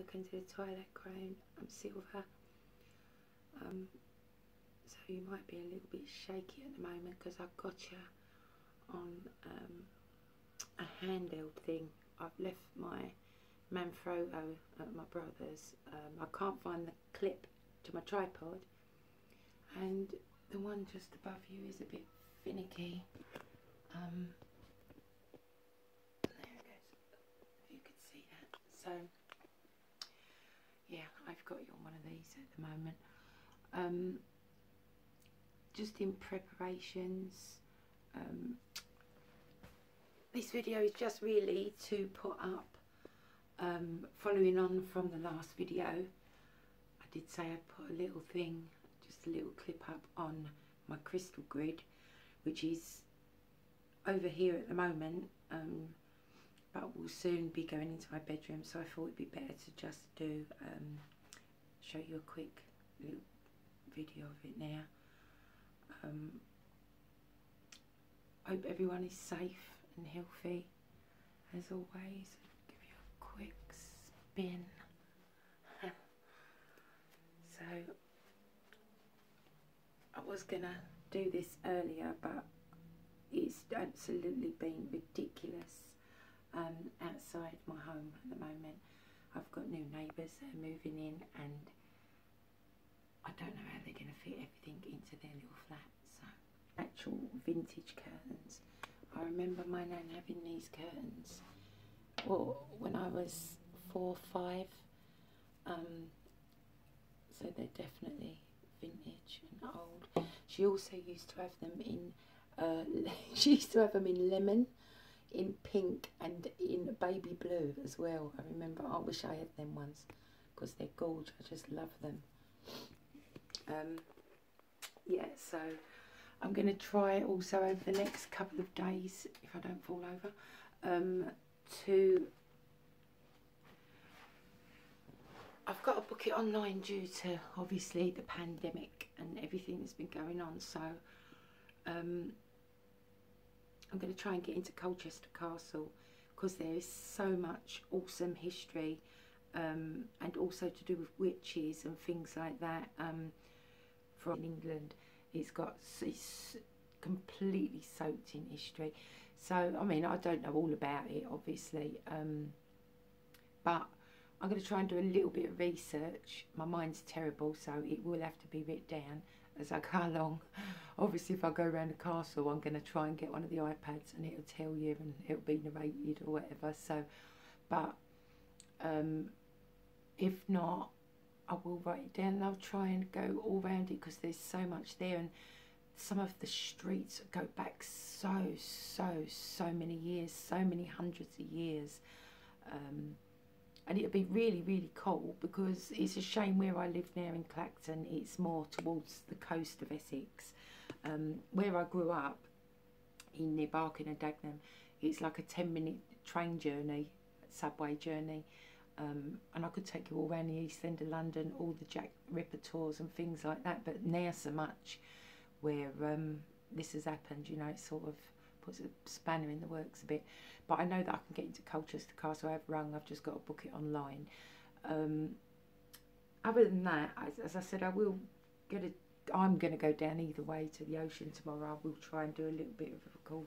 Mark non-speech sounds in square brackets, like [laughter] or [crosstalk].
I can the twilight crown. I'm silver. Um, so you might be a little bit shaky at the moment because I've got you on um, a handheld thing. I've left my Manfrotto at my brother's. Um, I can't find the clip to my tripod and the one just above you is a bit finicky. Um, there it is, you could see that. So, yeah, I've got you on one of these at the moment. Um, just in preparations. Um, this video is just really to put up, um, following on from the last video. I did say I'd put a little thing just a little clip up on my crystal grid which is over here at the moment um, but will soon be going into my bedroom so I thought it'd be better to just do um, show you a quick little video of it now. Um, hope everyone is safe and healthy as always. Give you a quick spin. [laughs] So I was gonna do this earlier, but it's absolutely been ridiculous outside my home at the moment. I've got new neighbours that are moving in, and I don't know how they're going to fit everything into their little flat. So, actual vintage curtains. I remember my nan having these curtains. Well, when I was four, five. Um, so they're definitely vintage and old. She also used to have them in, uh, [laughs] she used to have them in lemon, in pink and in baby blue as well. I remember, I wish I had them ones because they're gorgeous. I just love them. Um, yeah, so I'm going to try it also over the next couple of days, if I don't fall over, um, to I've got to book it online due to obviously the pandemic and everything that's been going on. So um, I'm going to try and get into Colchester Castle because there is so much awesome history um, and also to do with witches and things like that um, from England. It's got it's completely soaked in history. So I mean I don't know all about it obviously, um, but I'm going to try and do a little bit of research. My mind's terrible, so it will have to be written down as I go [laughs] along. Obviously, if I go around the castle, I'm going to try and get one of the iPads and it'll tell you and it'll be narrated or whatever. So, but um, if not, I will write it down and I'll try and go all around it because there's so much there and some of the streets go back so, so, so many years, so many hundreds of years. Um, and it'd be really really cold because it's a shame where I live now in Clacton. It's more towards the coast of Essex. Um, where I grew up in near Barking and Dagenham it's like a 10 minute train journey subway journey. Um, and I could take you all around the east end of London all the Jack Ripper tours and things like that. But now so much where um, this has happened you know it's sort of puts a spanner in the works a bit. But I know that I can get into Colchester Castle. I've rung. I've just got to book it online. Um, other than that, as, as, I said, I will get a. I'm going to go down either way to the ocean tomorrow. I will try and do a little bit of a